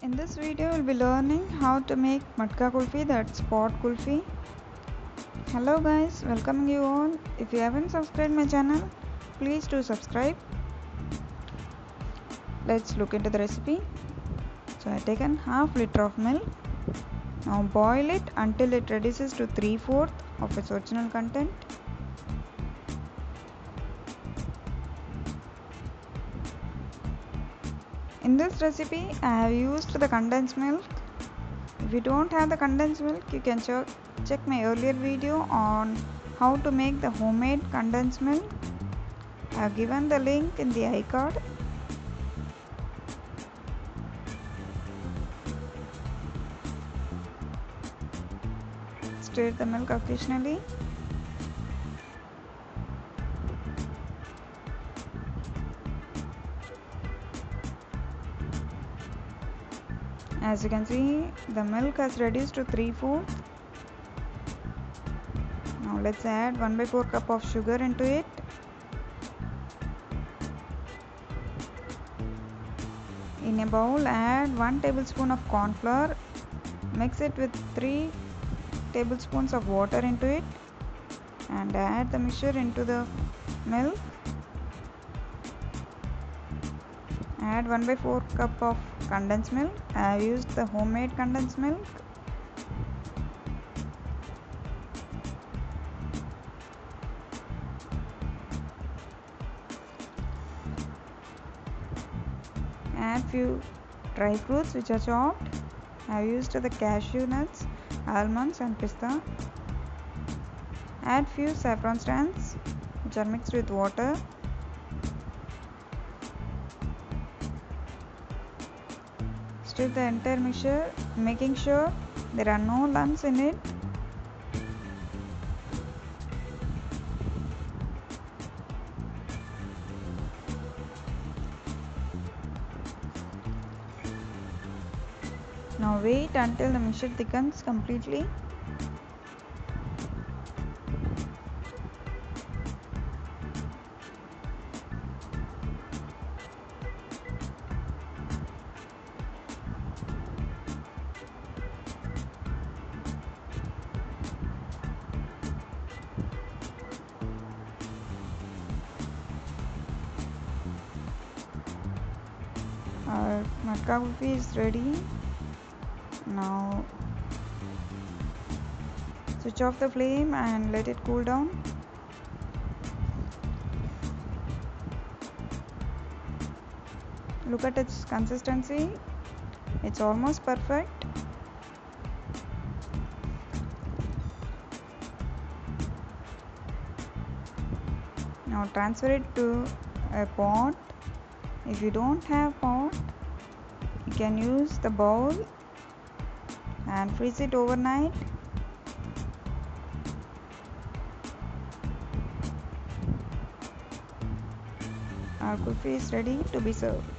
In this video, we'll be learning how to make matka kulfi, that's pot kulfi. Hello guys, welcoming you all. If you haven't subscribed my channel, please do subscribe. Let's look into the recipe. So I taken half liter of milk. Now boil it until it reduces to 3 4 of its original content. In this recipe, I have used the condensed milk. If you don't have the condensed milk, you can ch- check my earlier video on how to make the homemade condensed milk. I have given the link in the iCard. Stir the milk occasionally. As you can see, the milk has reduced to 3 4 Now let's add 1 by 4 cup of sugar into it. In a bowl, add 1 tablespoon of corn flour. Mix it with 3 tablespoons of water into it and add the mixture into the milk. Add 1 by 4 cup of condensed milk. I have used the homemade condensed milk. Add few dry fruits which are chopped. I have used the cashew nuts, almonds and pista. Add few saffron strands which are mixed with water. Stir the entire mixture making sure there are no lumps in it. Now wait until the mixture thickens completely. Our matka kulfi is ready. Now switch off the flame and let it cool down. Look at its consistency. It's almost perfect. Now transfer it to a pot. If you don't have pot, you can use the bowl and freeze it overnight. Our kulfi is ready to be served.